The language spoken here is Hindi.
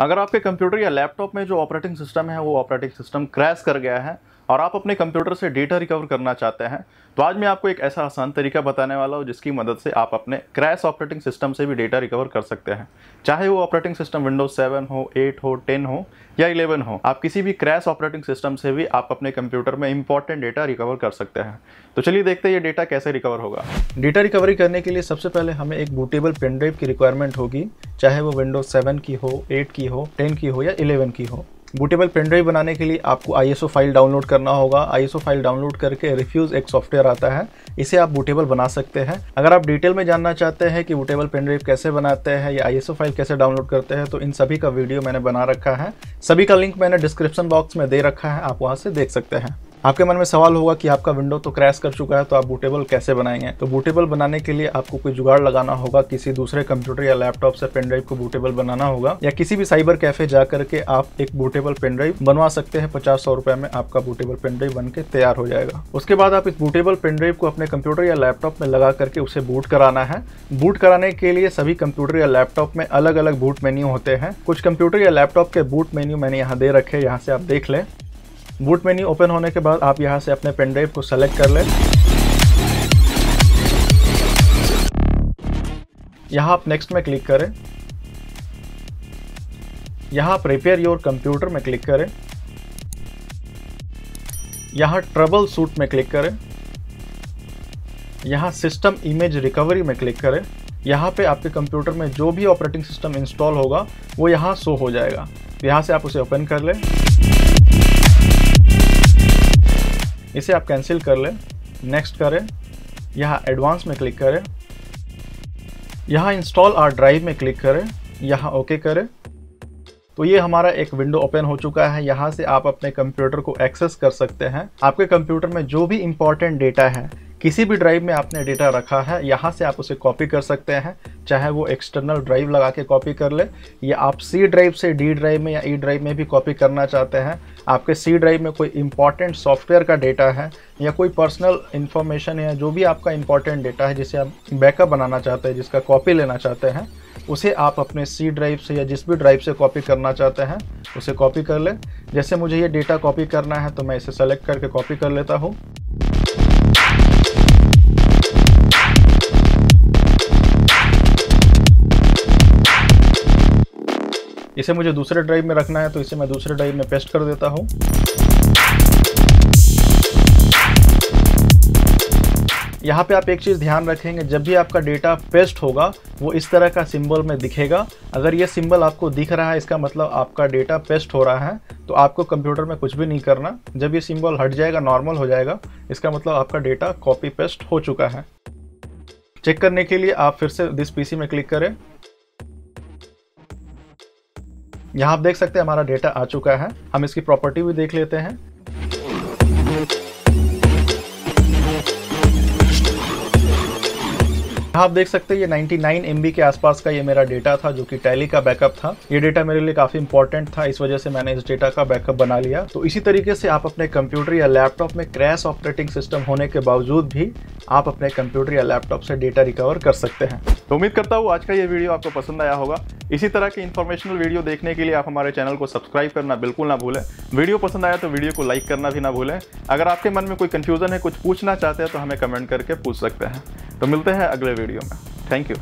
अगर आपके कंप्यूटर या लैपटॉप में जो ऑपरेटिंग सिस्टम है, वो ऑपरेटिंग सिस्टम क्रैश कर गया है और आप अपने कंप्यूटर से डेटा रिकवर करना चाहते हैं तो आज मैं आपको एक ऐसा आसान तरीका बताने वाला हूँ जिसकी मदद से आप अपने क्रैश ऑपरेटिंग सिस्टम से भी डेटा रिकवर कर सकते हैं। चाहे वो ऑपरेटिंग सिस्टम विंडोज़ 7 हो 8 हो 10 हो या 11 हो, आप किसी भी क्रैश ऑपरेटिंग सिस्टम से भी आप अपने कंप्यूटर में इंपॉर्टेंट डेटा रिकवर कर सकते हैं। तो चलिए देखते हैं ये डेटा कैसे रिकवर होगा। डेटा रिकवरी करने के लिए सबसे पहले हमें एक बूटेबल पेन ड्राइव की रिक्वायरमेंट होगी, चाहे वो विंडोज़ सेवन की हो, एट की हो, टेन की हो या इलेवन की हो। बूटेबल पेनड्राइव बनाने के लिए आपको आईएसओ फ़ाइल डाउनलोड करना होगा। आईएसओ फ़ाइल डाउनलोड करके रिफ्यूज़ एक सॉफ्टवेयर आता है। इसे आप बूटेबल बना सकते हैं। अगर आप डिटेल में जानना चाहते हैं कि बुटेबल पेनड्राइव कैसे बनाते हैं या आईएसओ फ़ाइल कैसे डाउनलोड करते हैं तो इन सभी का वीडियो मैंने बना रखा है। सभी का लिंक मैंने डिस्क्रिप्शन बॉक्स में दे रखा है। आप वहाँ से देख सकते हैं। आपके मन में सवाल होगा कि आपका विंडो तो क्रैश कर चुका है तो आप बूटेबल कैसे बनाएँगे? तो बूटेबल बनाने के लिए आपको कोई जुगाड़ लगाना होगा, किसी दूसरे कंप्यूटर या लैपटॉप से पेन ड्राइव को बूटेबल बनाना होगा, या किसी भी साइबर कैफ़े जा करके आप एक बूटेबल पेन ड्राइव बनवा सकते हैं, पचास सौ रुपए में आपका बूटेबल पेन ड्राइव बन के तैयार हो जाएगा। उसके बाद आप इस बूटेबल पेन ड्राइव को अपने कंप्यूटर या लैपटॉप में लगा करके उसे बूट कराना है। बूट कराने के लिए सभी कंप्यूटर या लैपटॉप में अलग अलग बूट मेन्यू होते हैं। कुछ कंप्यूटर या लैपटॉप के बूट मेन्यू मैंने यहाँ दे रखे यहाँ से आप देख लें। बूट मेन्यू ओपन होने के बाद आप यहाँ से अपने पेन ड्राइव को सेलेक्ट कर लें। यहाँ आप नेक्स्ट में क्लिक करें। यहाँ आप रिपेयर योर कंप्यूटर में क्लिक करें। यहाँ ट्रबल सूट में क्लिक करें। यहाँ सिस्टम इमेज रिकवरी में क्लिक करें। यहाँ पे आपके कंप्यूटर में जो भी ऑपरेटिंग सिस्टम इंस्टॉल होगा, वो यहाँ शो हो जाएगा। यहाँ से आप उसे ओपन कर लें। इसे आप कैंसिल कर लें नेक्स्ट करें, यहाँ एडवांस में क्लिक करें, यहाँ इंस्टॉल आर ड्राइव में क्लिक करें, यहाँ ओके करें। तो ये हमारा एक विंडो ओपन हो चुका है, यहाँ से आप अपने कंप्यूटर को एक्सेस कर सकते हैं। आपके कंप्यूटर में जो भी इंपॉर्टेंट डेटा है, किसी भी ड्राइव में आपने डेटा रखा है, यहाँ से आप उसे कॉपी कर सकते हैं, चाहे वो एक्सटर्नल ड्राइव लगा के कॉपी कर ले, या आप सी ड्राइव से डी ड्राइव में या ई e ड्राइव में भी कॉपी करना चाहते हैं। आपके सी ड्राइव में कोई इंपॉर्टेंट सॉफ्टवेयर का डेटा है, या कोई पर्सनल इन्फॉर्मेशन या जो भी आपका इंपॉर्टेंट डेटा है, जिसे आप बैकअप बनाना चाहते हैं, जिसका कॉपी लेना चाहते हैं, उसे आप अपने सी ड्राइव से या जिस भी ड्राइव से कॉपी करना चाहते हैं, उसे कॉपी कर लें। जैसे मुझे ये डेटा कॉपी करना है तो मैं इसे सेलेक्ट करके कॉपी कर लेता हूँ। इसे मुझे दूसरे ड्राइव में रखना है तो इसे मैं दूसरे ड्राइव में पेस्ट कर देता हूँ। यहाँ पे आप एक चीज़ ध्यान रखेंगे, जब भी आपका डेटा पेस्ट होगा, वो इस तरह का सिंबल में दिखेगा। अगर ये सिंबल आपको दिख रहा है, इसका मतलब आपका डेटा पेस्ट हो रहा है तो आपको कंप्यूटर में कुछ भी नहीं करना। जब ये सिंबल हट जाएगा नॉर्मल हो जाएगा, इसका मतलब आपका डेटा कॉपी पेस्ट हो चुका है। चेक करने के लिए आप फिर से दिस पीसी में क्लिक करें। यहाँ आप देख सकते हैं हमारा डेटा आ चुका है। हम इसकी प्रॉपर्टी भी देख लेते हैं। आप देख सकते हैं ये 99 एम के आसपास का ये मेरा डेटा था, जो कि टैली का बैकअप था। ये डेटा मेरे लिए काफ़ी इंपॉर्टेंट था, इस वजह से मैंने इस डेटा का बैकअप बना लिया। तो इसी तरीके से आप अपने कंप्यूटर या लैपटॉप में क्रैश ऑपरेटिंग सिस्टम होने के बावजूद भी आप अपने कंप्यूटर या लैपटॉप से डेटा रिकवर कर सकते हैं। तो उम्मीद करता हूँ आज का ये वीडियो आपको पसंद आया होगा। इसी तरह के इन्फॉर्मेशनल वीडियो देखने के लिए आप हमारे चैनल को सब्सक्राइब करना बिल्कुल ना भूलें। वीडियो पसंद आया तो वीडियो को लाइक करना भी ना भूलें। अगर आपके मन में कोई कन्फ्यूज़न है, कुछ पूछना चाहते हैं तो हमें कमेंट करके पूछ सकते हैं। तो मिलते हैं अगले वीडियो में। Thank you